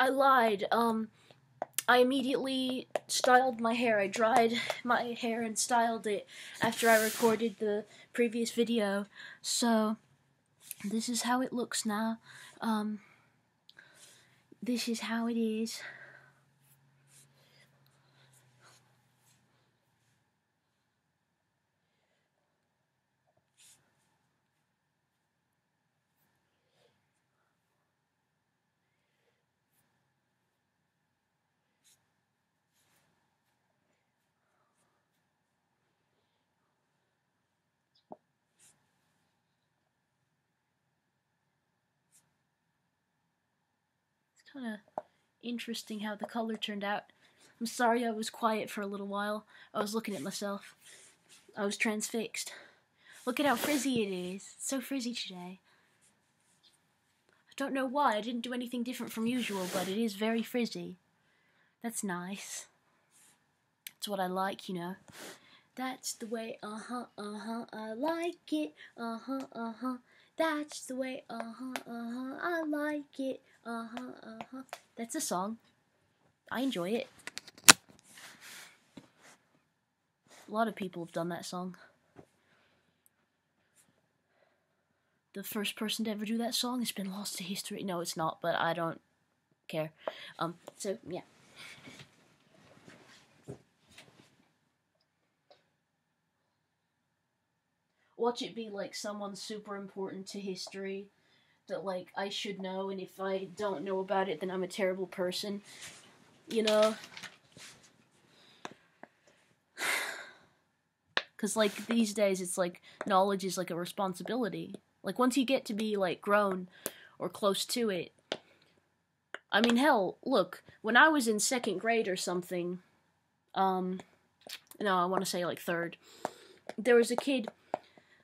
I lied. Um, I immediately styled my hair. I dried my hair and styled it after I recorded the previous video. So, this is how it looks now. Um, this is how it is. Kind of interesting how the color turned out. I'm sorry I was quiet for a little while. I was looking at myself. I was transfixed. Look at how frizzy it is. It's so frizzy today. I don't know why. I didn't do anything different from usual, but it is very frizzy. That's nice. That's what I like, you know. That's the way, uh-huh, uh-huh, I like it, uh-huh, uh-huh. That's the way, uh-huh, uh-huh, I like it, uh-huh, uh-huh. That's a song. I enjoy it. A lot of people have done that song. The first person to ever do that song has been lost to history. No, it's not, but I don't care. Um, so, yeah. Watch it be like someone super important to history that like I should know, and if I don't know about it, then I'm a terrible person. You know. Cause like these days, it's like knowledge is like a responsibility. Like once you get to be like grown or close to it. I mean, hell, look, when I was in second grade or something, um, no, I want to say like third, there was a kid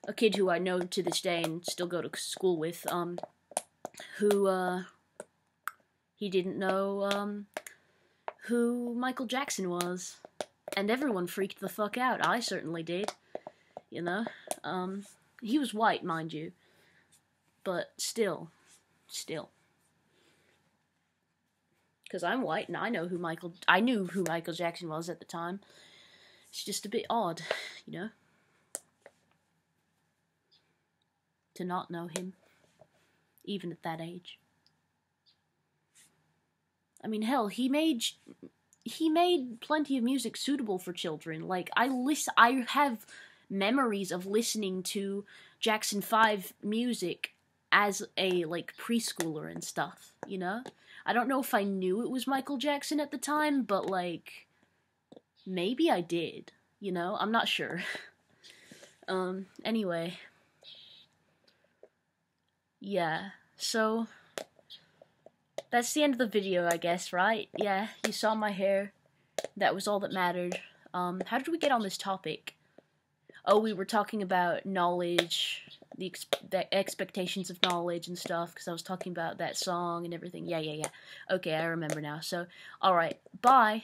a kid who I know to this day and still go to school with, um, who, uh, he didn't know, um, who Michael Jackson was. And everyone freaked the fuck out. I certainly did. You know? Um, he was white, mind you. But still. Still. Because I'm white and I know who Michael. I knew who Michael Jackson was at the time. It's just a bit odd, you know? to not know him, even at that age. I mean, hell, he made he made plenty of music suitable for children. Like I listen, I have memories of listening to Jackson Five music as a like preschooler and stuff. You know, I don't know if I knew it was Michael Jackson at the time, but like maybe I did. You know, I'm not sure. um. Anyway yeah, so that's the end of the video, I guess, right? Yeah, you saw my hair. That was all that mattered. Um, how did we get on this topic? Oh, we were talking about knowledge, the, ex the expectations of knowledge and stuff, because I was talking about that song and everything. Yeah, yeah, yeah. Okay, I remember now. So, alright, bye.